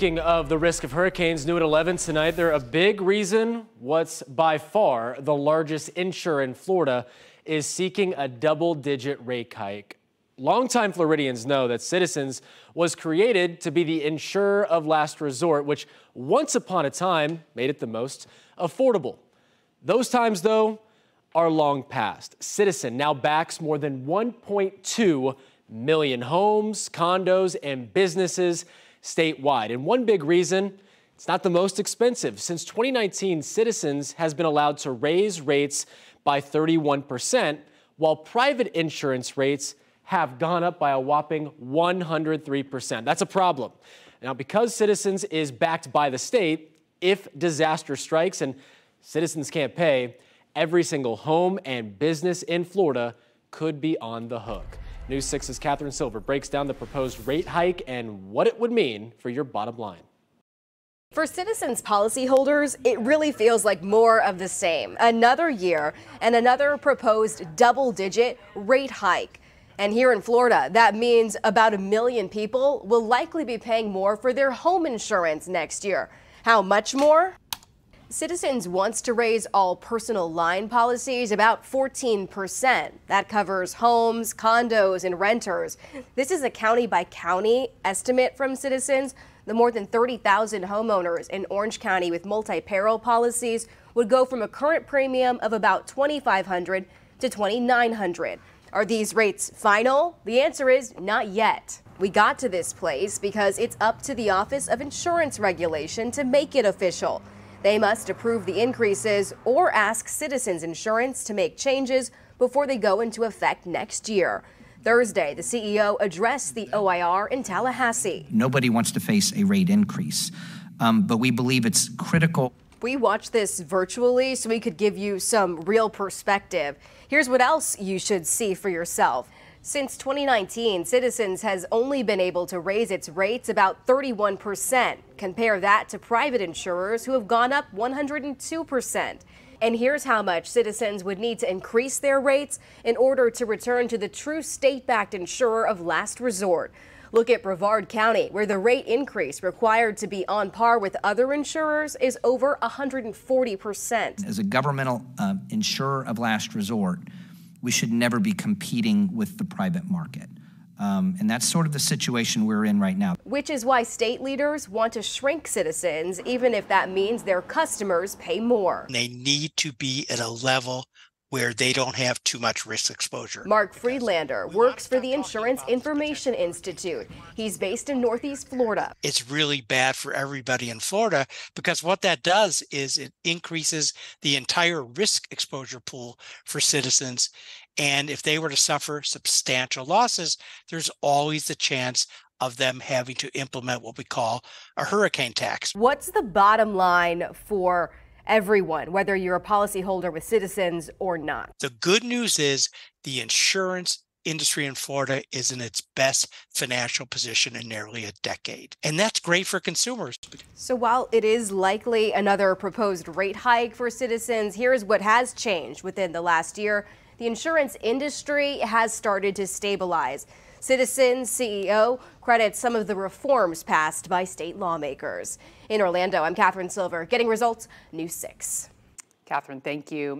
Speaking of the risk of hurricanes, new at 11 tonight, they're a big reason what's by far the largest insurer in Florida is seeking a double digit rate hike. Longtime Floridians know that Citizens was created to be the insurer of last resort, which once upon a time made it the most affordable. Those times, though, are long past. Citizen now backs more than 1.2 million homes, condos, and businesses statewide. And one big reason it's not the most expensive. Since 2019, Citizens has been allowed to raise rates by 31%, while private insurance rates have gone up by a whopping 103%. That's a problem. Now, because Citizens is backed by the state, if disaster strikes and Citizens can't pay, every single home and business in Florida could be on the hook. News 6's Catherine Silver breaks down the proposed rate hike and what it would mean for your bottom line. For Citizens policyholders, it really feels like more of the same. Another year and another proposed double digit rate hike. And here in Florida, that means about a million people will likely be paying more for their home insurance next year. How much more? Citizens wants to raise all personal line policies about 14%. That covers homes, condos, and renters. This is a county by county estimate from Citizens. The more than 30,000 homeowners in Orange County with multi-peril policies would go from a current premium of about 2,500 to 2,900. Are these rates final? The answer is not yet. We got to this place because it's up to the Office of Insurance Regulation to make it official. They must approve the increases or ask Citizens Insurance to make changes before they go into effect next year. Thursday, the CEO addressed the OIR in Tallahassee. Nobody wants to face a rate increase, um, but we believe it's critical. We watched this virtually so we could give you some real perspective. Here's what else you should see for yourself. Since 2019, Citizens has only been able to raise its rates about 31%. Compare that to private insurers who have gone up 102%. And here's how much Citizens would need to increase their rates in order to return to the true state backed insurer of last resort. Look at Brevard County, where the rate increase required to be on par with other insurers is over 140%. As a governmental uh, insurer of last resort, we should never be competing with the private market. Um, and that's sort of the situation we're in right now. Which is why state leaders want to shrink citizens, even if that means their customers pay more. They need to be at a level where they don't have too much risk exposure. Mark Friedlander works for the Insurance Information Institute. He's based in Northeast Florida. It's really bad for everybody in Florida because what that does is it increases the entire risk exposure pool for citizens. And if they were to suffer substantial losses, there's always the chance of them having to implement what we call a hurricane tax. What's the bottom line for everyone, whether you're a policyholder with Citizens or not. The good news is the insurance industry in Florida is in its best financial position in nearly a decade. And that's great for consumers. So while it is likely another proposed rate hike for citizens, here's what has changed within the last year. The insurance industry has started to stabilize. Citizens CEO credits some of the reforms passed by state lawmakers. In Orlando, I'm Catherine Silver, getting results, News 6. Catherine, thank you.